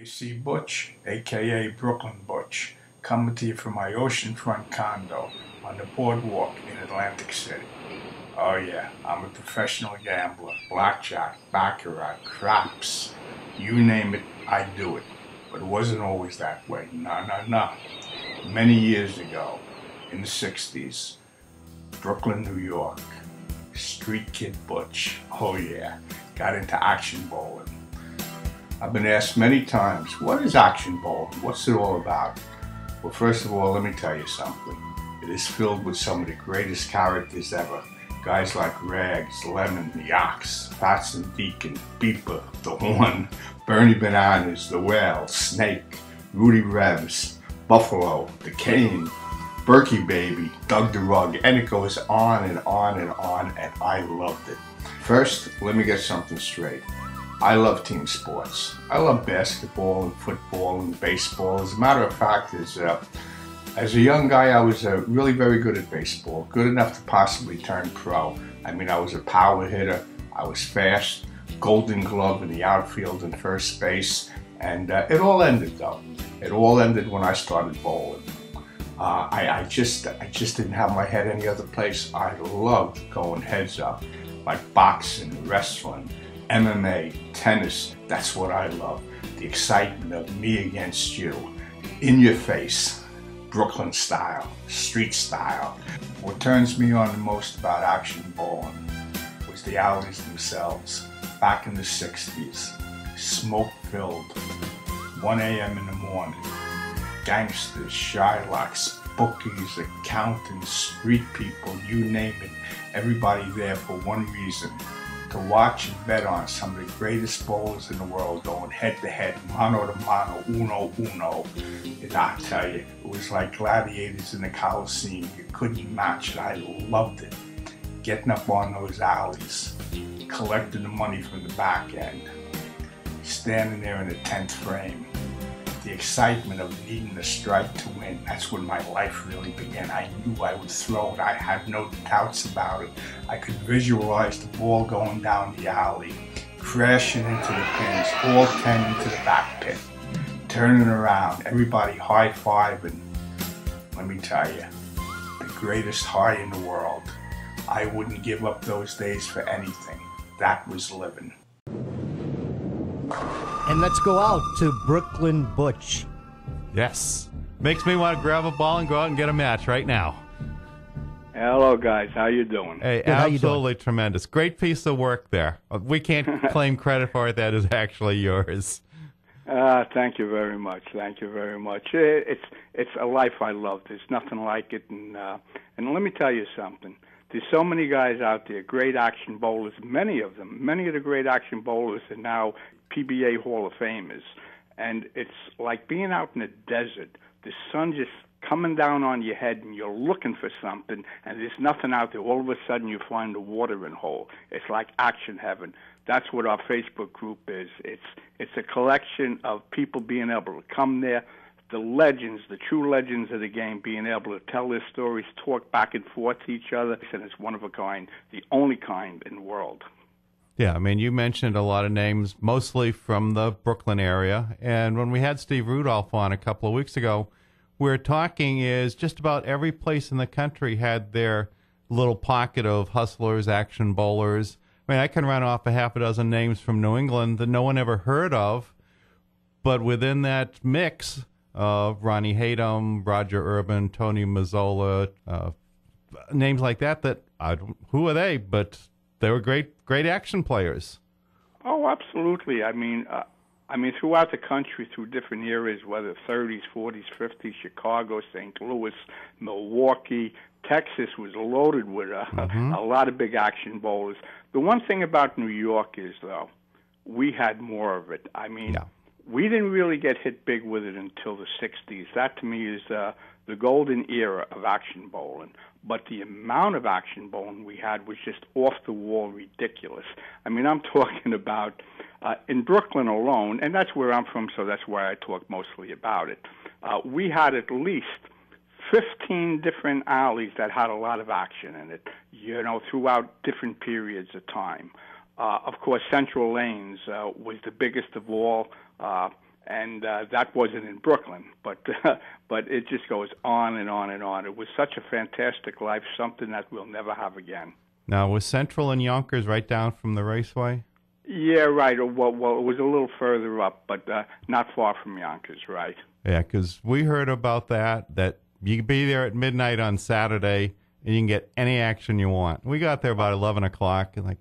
AC Butch, aka Brooklyn Butch, coming to you from my oceanfront condo on the boardwalk in Atlantic City. Oh yeah, I'm a professional gambler, blackjack, baccarat, craps, you name it, I do it. But it wasn't always that way. No, no, no. Many years ago, in the 60s, Brooklyn, New York, street kid Butch, oh yeah, got into action bowling. I've been asked many times, what is action bowling? What's it all about? Well, first of all, let me tell you something. It is filled with some of the greatest characters ever. Guys like Rags, Lemon, the Ox, Fats and Deacon, Beeper, The One, Bernie Bananas, The Whale, Snake, Rudy Revs, Buffalo, The Cane, Berkey Baby, Doug the Rug, and it goes on and on and on, and I loved it. First, let me get something straight. I love team sports. I love basketball and football and baseball. As a matter of fact, as a, as a young guy, I was uh, really very good at baseball, good enough to possibly turn pro. I mean, I was a power hitter, I was fast, golden glove in the outfield and first base, and uh, it all ended though. It all ended when I started bowling. Uh, I, I, just I just didn't have my head any other place. I loved going heads up, like boxing, wrestling, MMA, tennis, that's what I love. The excitement of me against you, in your face, Brooklyn style, street style. What turns me on the most about action bowling was the alleys themselves. Back in the 60s, smoke filled, 1 a.m. in the morning. Gangsters, Shylocks, bookies, accountants, street people, you name it. Everybody there for one reason to watch and bet on some of the greatest bowlers in the world going head to head, mano to mano, uno uno. And I tell you, it was like gladiators in the Coliseum. You couldn't match it. I loved it. Getting up on those alleys, collecting the money from the back end, standing there in the 10th frame the excitement of needing the strike to win. That's when my life really began. I knew I would throw it. I had no doubts about it. I could visualize the ball going down the alley, crashing into the pins, all 10 into the back pit, turning around, everybody high-fiving. Let me tell you, the greatest high in the world. I wouldn't give up those days for anything. That was living. And let's go out to Brooklyn Butch. Yes. Makes me want to grab a ball and go out and get a match right now. Hello, guys. How you doing? Hey, Good, how you absolutely tremendous. Great piece of work there. We can't claim credit for it. That is actually yours. Uh, thank you very much. Thank you very much. It, it's it's a life I love. There's nothing like it, and uh, and let me tell you something. There's so many guys out there, great action bowlers. Many of them, many of the great action bowlers are now PBA Hall of Famers, and it's like being out in the desert. The sun just coming down on your head, and you're looking for something, and there's nothing out there. All of a sudden, you find a watering hole. It's like action heaven. That's what our Facebook group is. It's it's a collection of people being able to come there, the legends, the true legends of the game, being able to tell their stories, talk back and forth to each other, and it's one of a kind, the only kind in the world. Yeah, I mean, you mentioned a lot of names, mostly from the Brooklyn area. And when we had Steve Rudolph on a couple of weeks ago, we are talking is just about every place in the country had their little pocket of hustlers, action bowlers. I mean, I can run off a half a dozen names from New England that no one ever heard of, but within that mix of Ronnie Haydum, Roger Urban, Tony Mazzola, uh, names like that, that I who are they? But they were great, great action players. Oh, absolutely. I mean, uh, I mean, throughout the country, through different eras, whether 30s, 40s, 50s, Chicago, St. Louis, Milwaukee, Texas was loaded with a, Mm-hmm. a lot of big action bowlers. The one thing about New York is, though, we had more of it. I mean, Yeah. we didn't really get hit big with it until the 60s. That, to me, is uh, the golden era of action bowling. But the amount of action bowling we had was just off the wall ridiculous. I mean, I'm talking about uh, in Brooklyn alone, and that's where I'm from, so that's why I talk mostly about it. Uh, we had at least 15 different alleys that had a lot of action in it, you know, throughout different periods of time. Uh, of course, Central Lanes uh, was the biggest of all. Uh, and uh, that wasn't in Brooklyn, but uh, but it just goes on and on and on. It was such a fantastic life, something that we'll never have again. Now, was Central and Yonkers right down from the raceway? Yeah, right. Well, well, it was a little further up, but uh, not far from Yonkers, right? Yeah, because we heard about that. That you could be there at midnight on Saturday, and you can get any action you want. We got there about eleven o'clock, and like,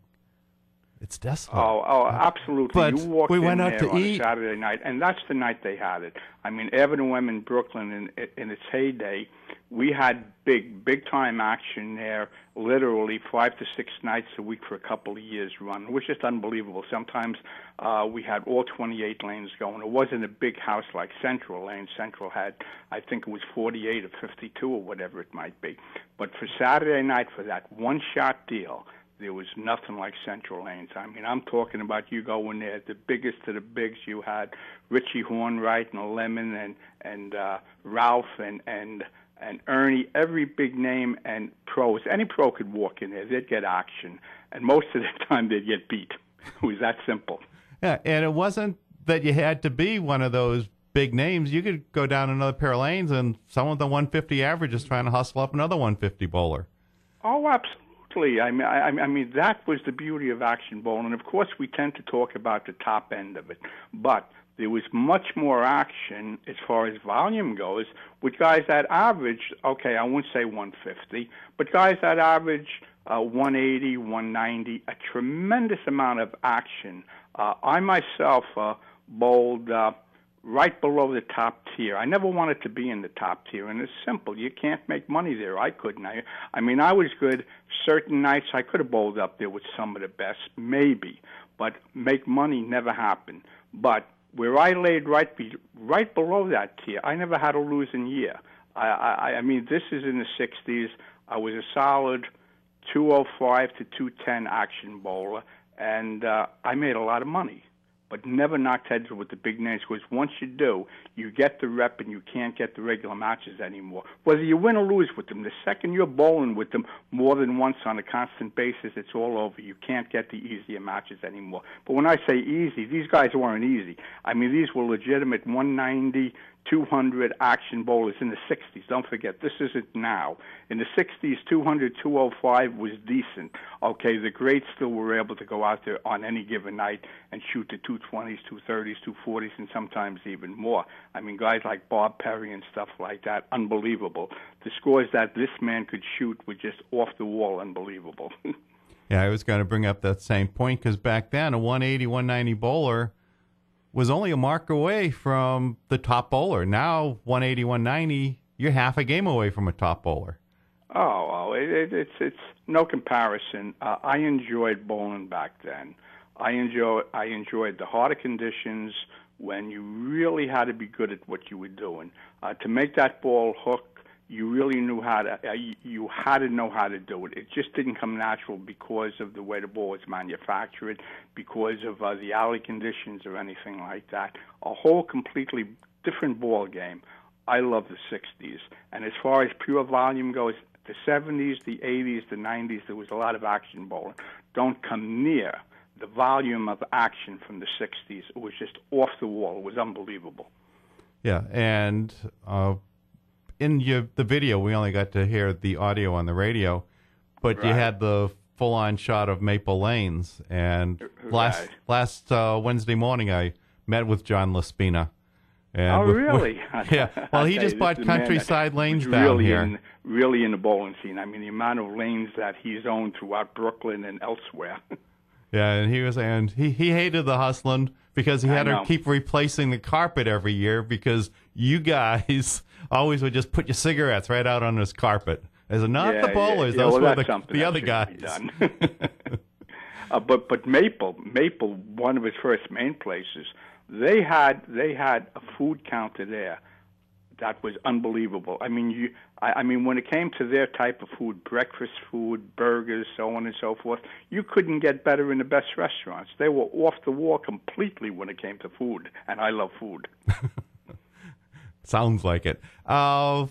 it's desolate. Oh, oh, absolutely. But you walked we in went out there to on eat. Saturday night, and that's the night they had it. I mean, Avenue M in Brooklyn, in in its heyday, we had big, big time action there. Literally five to six nights a week for a couple of years run. It was just unbelievable. Sometimes uh, we had all 28 lanes going. It wasn't a big house like Central Lane. Central had, I think it was 48 or 52 or whatever it might be. But for Saturday night, for that one shot deal, there was nothing like Central Lanes. I mean, I'm talking about you going there, the biggest of the bigs. You had Richie Hornwright and Lemon and and uh, Ralph and and and Ernie, every big name and pros. Any pro could walk in there; they'd get action, and most of the time they'd get beat. It was that simple. Yeah, and it wasn't that you had to be one of those big names. You could go down another pair of lanes, and someone with a 150 average is trying to hustle up another 150 bowler. Oh, absolutely. I mean, I, I mean that was the beauty of action bowling, and of course we tend to talk about the top end of it, but there was much more action as far as volume goes with guys that averaged, okay, I won't say 150, but guys that averaged uh, 180, 190, a tremendous amount of action. Uh, I myself uh, bowled uh, right below the top tier. I never wanted to be in the top tier, and it's simple. You can't make money there. I couldn't. I, I mean, I was good. Certain nights I could have bowled up there with some of the best, maybe, but make money never happened. But where I laid right be, right below that tier, I never had a losing year. I, I, I mean, this is in the '60s. I was a solid 205 to 210 action bowler, and uh, I made a lot of money but never knocked heads with the big names because once you do, you get the rep and you can't get the regular matches anymore. Whether you win or lose with them, the second you're bowling with them more than once on a constant basis, it's all over. You can't get the easier matches anymore. But when I say easy, these guys weren't easy. I mean, these were legitimate 190, 200 action bowlers in the 60s. Don't forget, this isn't now. In the 60s, 200, 205 was decent. Okay, the greats still were able to go out there on any given night and shoot the 220s, 230s, 240s, and sometimes even more. I mean, guys like Bob Perry and stuff like that, unbelievable. The scores that this man could shoot were just off the wall, unbelievable. Yeah, I was going to bring up that same point because back then a 180, 190 bowler was only a mark away from the top bowler. Now 180, 190, you're half a game away from a top bowler. Oh, oh it, it, it's it's no comparison. Uh, I enjoyed bowling back then. I enjoy I enjoyed the harder conditions when you really had to be good at what you were doing. Uh, to make that ball hook, you really knew how to. Uh, you, you had to know how to do it. It just didn't come natural because of the way the ball was manufactured, because of uh, the alley conditions or anything like that. A whole completely different ball game. I love the '60s, and as far as pure volume goes, the '70s, the '80s, the '90s, there was a lot of action bowling. Don't come near the volume of action from the '60s. It was just off the wall. It was unbelievable. Yeah, and uh, in your, the video, we only got to hear the audio on the radio, but you had the full-on shot of Maple Lanes. And last Right. last uh, Wednesday morning, I met with John Laspina. And Oh, really? yeah. Well, he just bought is a man that countryside lanes down really here. In, really in the bowling scene. I mean, the amount of lanes that he's owned throughout Brooklyn and elsewhere. Yeah, and he was and he, he hated the hustling because he had to keep replacing the carpet every year because you guys always would just put your cigarettes right out on this carpet. As a not yeah, the bowlers, yeah, yeah, those well, were the, the other guys. uh, but but Maple, Maple, one of his first main places, they had they had a food counter there that was unbelievable. I mean, you, I, I mean, when it came to their type of food, breakfast food, burgers, so on and so forth, you couldn't get better in the best restaurants. They were off the wall completely when it came to food, and I love food. Sounds like it. Uh,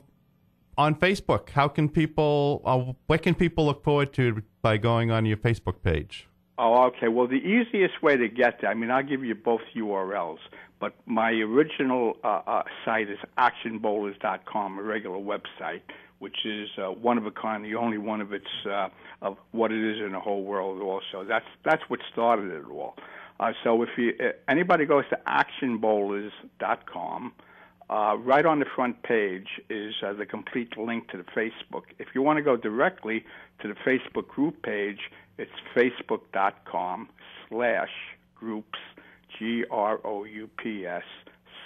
on Facebook, how can people? Uh, what can people look forward to by going on your Facebook page? Oh, okay. Well, the easiest way to get there, I mean, I'll give you both URLs, but my original uh, uh, site is actionbowlers.com, a regular website, which is uh, one of a kind, the only one of its uh, of what it is in the whole world. Also, that's that's what started it all. Uh, so if you uh, anybody goes to actionbowlers.com, uh, right on the front page is uh, the complete link to the Facebook. If you want to go directly to the Facebook group page, it's facebook.com slash groups, G R O U P S,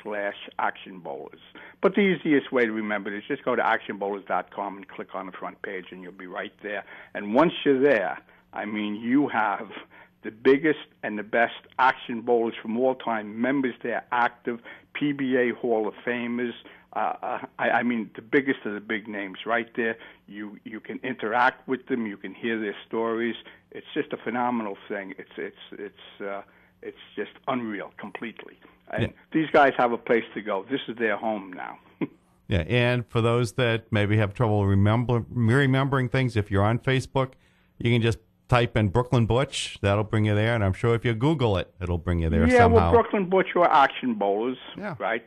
slash action bowlers. But the easiest way to remember it is just go to actionbowlers.com and click on the front page, and you'll be right there. And once you're there, I mean, you have the biggest and the best action bowlers from all time, members there, active, PBA Hall of Famers. Uh, uh, I, I mean, the biggest of the big names right there. You you can interact with them. You can hear their stories. It's just a phenomenal thing. It's it's it's uh, it's just unreal completely. And Yeah. these guys have a place to go. This is their home now. Yeah, and for those that maybe have trouble remember remembering things, if you're on Facebook, you can just type in Brooklyn Butch. That'll bring you there, and I'm sure if you Google it, it'll bring you there yeah, somehow. well, Brooklyn Butch or Action Bowlers, Yeah. right?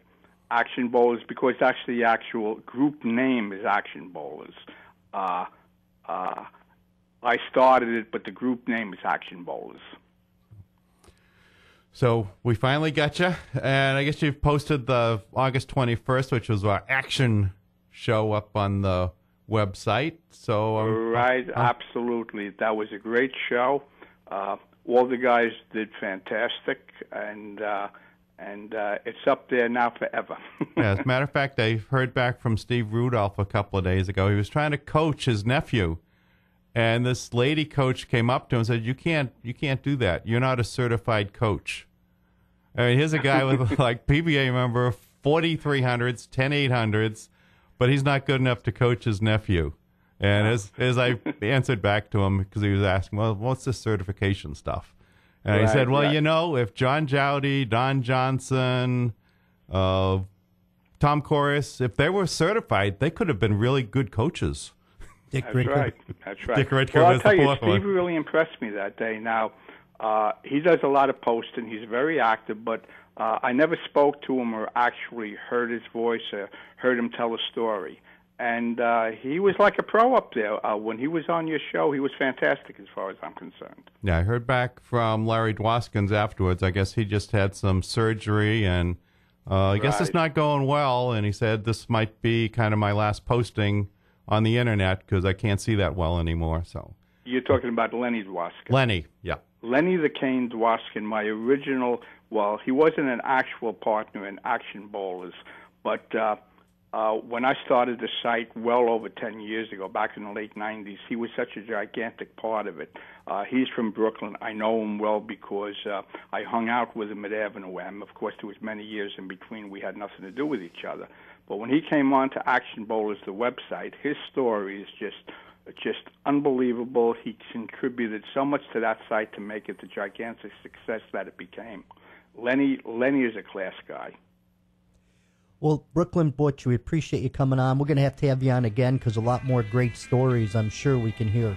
Action Bowlers, because actually the actual group name is Action Bowlers. Uh, uh, I started it, but the group name is Action Bowlers. So we finally got you, and I guess you've posted the August 21st, which was our action show up on the website. So um, Right, uh, absolutely. That was a great show. Uh, all the guys did fantastic, and uh, and uh, it's up there now forever. yeah, as a matter of fact, I heard back from Steve Rudolph a couple of days ago. He was trying to coach his nephew, and this lady coach came up to him and said, "You can't, you can't do that. You're not a certified coach." I mean, here's a guy with like PBA member, 4300s, 10800s, but he's not good enough to coach his nephew. And as as I answered back to him because he was asking, "Well, what's this certification stuff?" And I Right, said, "Well, right. you know, if John Jowdy, Don Johnson, uh, Tom Corris, if they were certified, they could have been really good coaches." Dick That's Ritger. right. That's right. Dick Ritger well, I'll tell you, Steve one. really impressed me that day. Now, uh, he does a lot of posting. He's very active, but uh, I never spoke to him or actually heard his voice or heard him tell a story. And uh, he was like a pro up there. Uh, when he was on your show, he was fantastic as far as I'm concerned. Yeah, I heard back from Larry Dwoskins afterwards. I guess he just had some surgery, and uh, I guess it's not going well. And he said this might be kind of my last posting on the internet because I can't see that well anymore. So You're talking about Lenny Dwoskin. Lenny, yeah, Lenny the Cane Dwoskin, my original, well, he wasn't an actual partner in Action Bowlers, but uh, uh, when I started the site well over 10 years ago, back in the late 90s, he was such a gigantic part of it. Uh, he's from Brooklyn. I know him well because uh, I hung out with him at Avenue M. Of course, there was many years in between. We had nothing to do with each other. But when he came on to Action Bowlers, the website, his story is just just unbelievable. He contributed so much to that site to make it the gigantic success that it became. Lenny Lenny is a class guy. Well, Brooklyn Butch, we appreciate you coming on. We're going to have to have you on again because a lot more great stories I'm sure we can hear.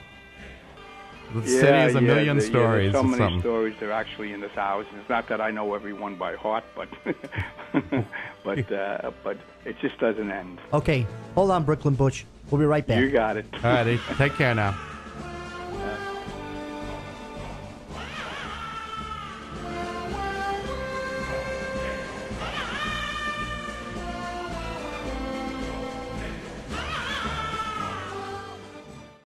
the city has a million the- yeah, stories. there's so many something. stories. They're actually in the thousands. Not that I know every one by heart, but but uh, but it just doesn't end. Okay, hold on, Brooklyn Butch. We'll be right back. You got it. All righty, take care now.